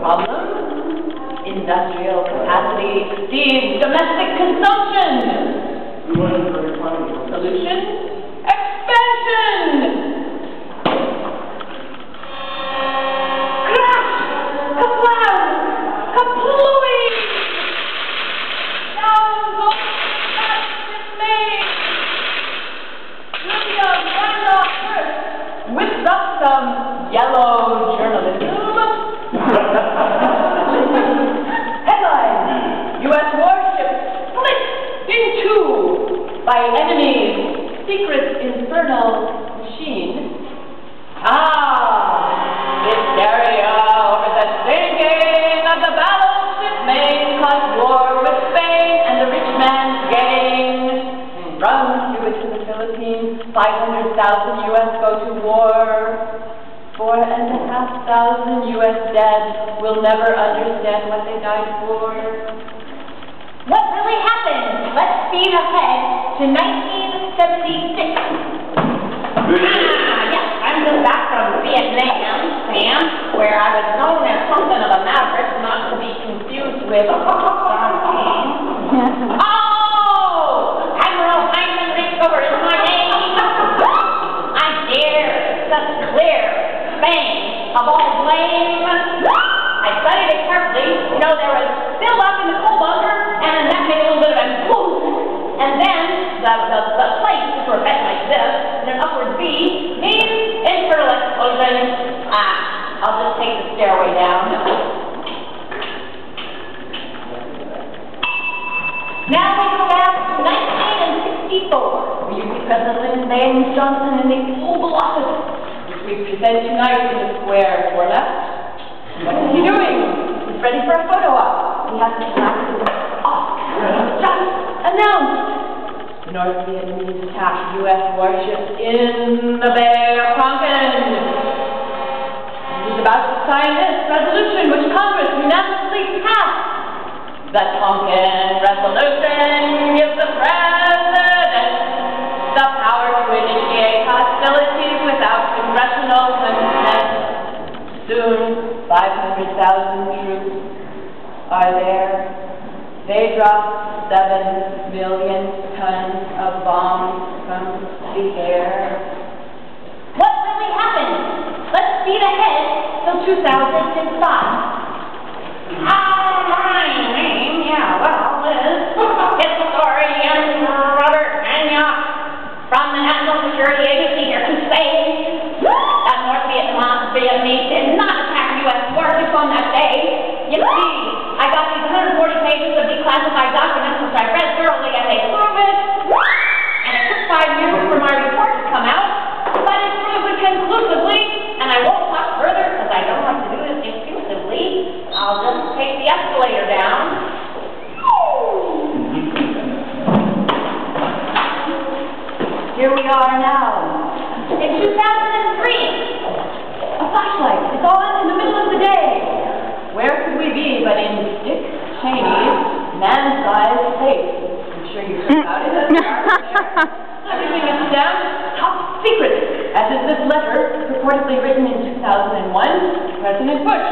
Problem? Industrial capacity exceeds domestic consumption. Solution? Expansion! Crash! Kaplam! Kaplooey! By enemy's secret infernal machine. Ah, hysteria over the sinking of the battleship Maine caused war with Spain and the rich man's gain. From Cuba to the Philippines, 500,000 U.S. go to war. Four and a half thousand U.S. dead will never understand what they died for. What really happened? Let's speed ahead to 1976. Ah, yes, I'm just back from Vietnam, Sam, where I was known as something of a maverick, not to be confused with John McCain. Oh! Admiral Hyman Rickover is my name. I dare such clear Spain of all blame. I studied it carefully. You know, there was still up in the coal bunker, and that made a little bit of explosion. And then the, the, the plates, which were bent like this, in an upward V, means internal explosion. Ah, I'll just take the stairway down. Now we go back to 1964. Will you see President Lyndon Baines Johnson in the Oval Office, which we present tonight in the square for left? What is he doing? He's ready for a photo op. He has his glasses off. Just announced. North Vietnamese attack U.S. warships in the Bay of Tonkin. He's about to sign this resolution, which Congress unanimously passed. The Tonkin Resolution gives the President the power to initiate hostilities without congressional consent. Soon, 500,000 troops are there. They drop 7 million tons of bombs from the air. What really happened? Let's speed ahead till 2005. Ah, my name, yeah, well, is historian Robert Hanyok from the National Security Agency here to say that North Vietnam, Vietnamese did not attack U.S. warships on that day. You see, I got these 140 pages of declassified documents which I read thoroughly and they prove it. And it took five years for my are now. In 2003, A flashlight. It's on in the middle of the day. Where could we be but in Dick Cheney's man-sized safe? I'm sure you heard about it. Everything is stamped top secret, as is this letter purportedly written in 2001 President Bush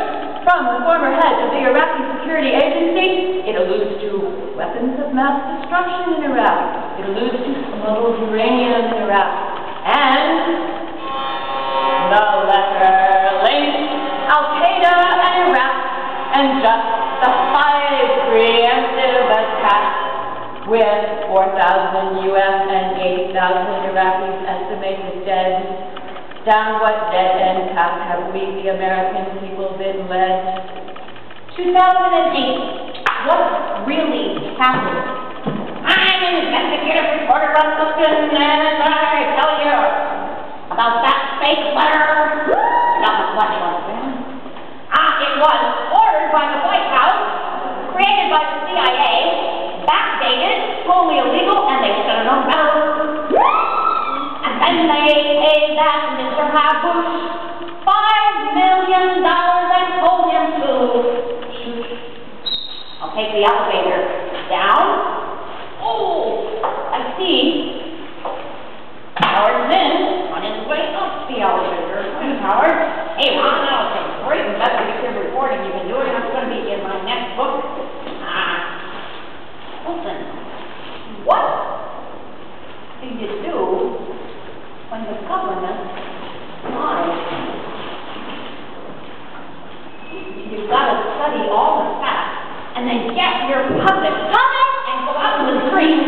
from the former head of the Iraqi Security Agency. It alludes to weapons of mass destruction in Iraq. To smuggled uranium in Iraq. And the letter links Al Qaeda and Iraq and justifies preemptive attack with 4,000 U.S. and 8,000 Iraqis estimated dead. Down what dead end path have we, the American people, been led? 2008, what really happened? Reporter on Lookin, and I tell you about that fake letter. Got my there. Ah, it was ordered by the White House, created by the CIA, backdated, totally illegal, and they should have known better. And then they paid that Mr. Habush five million dollars and told him to shoot. I'll take the elevator down. Howard. Hey, Ron, that was a great investigative reporting you've been doing. That's going to be in my next book. Ah, listen, what do you do when the government lies? You've got to study all the facts and then get your public comment and go out in the street